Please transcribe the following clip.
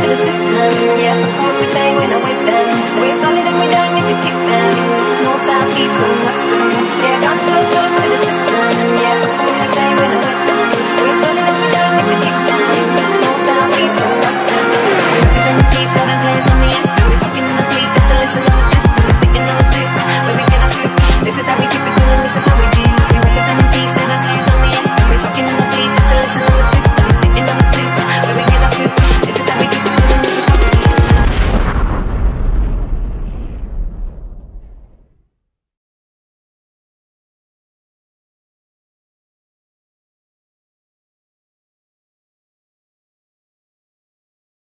to the system, Yeah, fuck what we say, eh? we're wake with them. We're solid and we don't need to kick them. This is north, south, east, and West